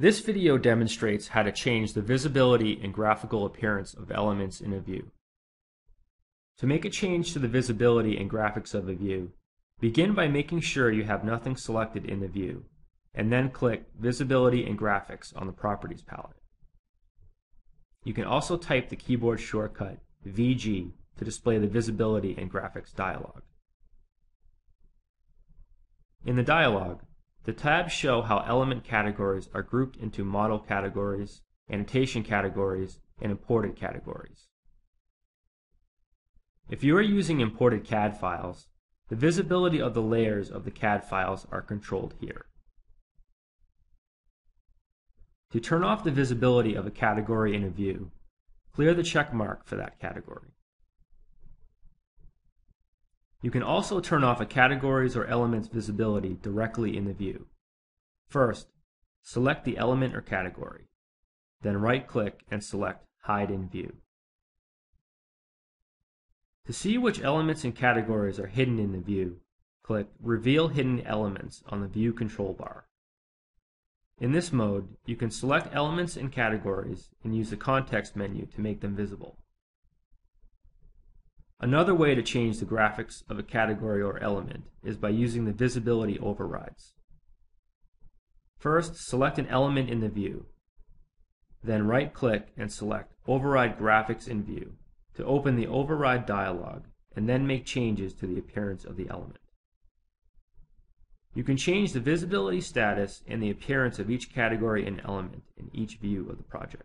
This video demonstrates how to change the visibility and graphical appearance of elements in a view. To make a change to the visibility and graphics of a view, begin by making sure you have nothing selected in the view, and then click Visibility and Graphics on the Properties palette. You can also type the keyboard shortcut VG to display the Visibility and Graphics dialog. In the dialog, the tabs show how element categories are grouped into model categories, annotation categories, and imported categories. If you are using imported CAD files, the visibility of the layers of the CAD files are controlled here. To turn off the visibility of a category in a view, clear the check mark for that category. You can also turn off a category's or element's visibility directly in the view. First, select the element or category. Then right-click and select Hide in View. To see which elements and categories are hidden in the view, click Reveal Hidden Elements on the View control bar. In this mode, you can select elements and categories and use the context menu to make them visible. Another way to change the graphics of a category or element is by using the visibility overrides. First, select an element in the view. Then right-click and select Override Graphics in View to open the Override dialog and then make changes to the appearance of the element. You can change the visibility status and the appearance of each category and element in each view of the project.